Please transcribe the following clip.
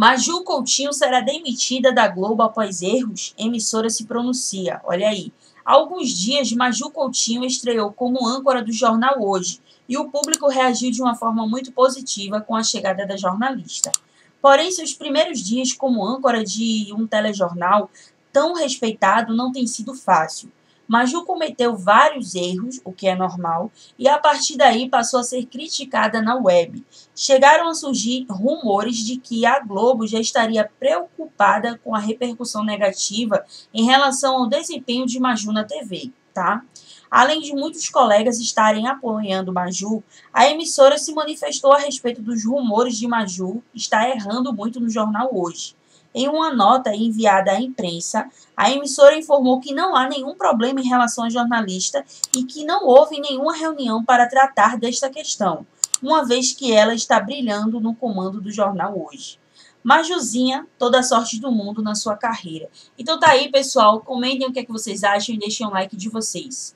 Maju Coutinho será demitida da Globo após erros? Emissora se pronuncia. Olha aí. Há alguns dias, Maju Coutinho estreou como âncora do jornal Hoje e o público reagiu de uma forma muito positiva com a chegada da jornalista. Porém, seus primeiros dias como âncora de um telejornal tão respeitado não tem sido fácil. Maju cometeu vários erros, o que é normal, e a partir daí passou a ser criticada na web. Chegaram a surgir rumores de que a Globo já estaria preocupada com a repercussão negativa em relação ao desempenho de Maju na TV, tá? Além de muitos colegas estarem apoiando Maju, a emissora se manifestou a respeito dos rumores de Maju estar errando muito no jornal hoje. Em uma nota enviada à imprensa, a emissora informou que não há nenhum problema em relação à jornalista e que não houve nenhuma reunião para tratar desta questão, uma vez que ela está brilhando no comando do jornal hoje. Majuzinha, toda a sorte do mundo na sua carreira. Então tá aí, pessoal. Comentem o que, é que vocês acham e deixem o like de vocês.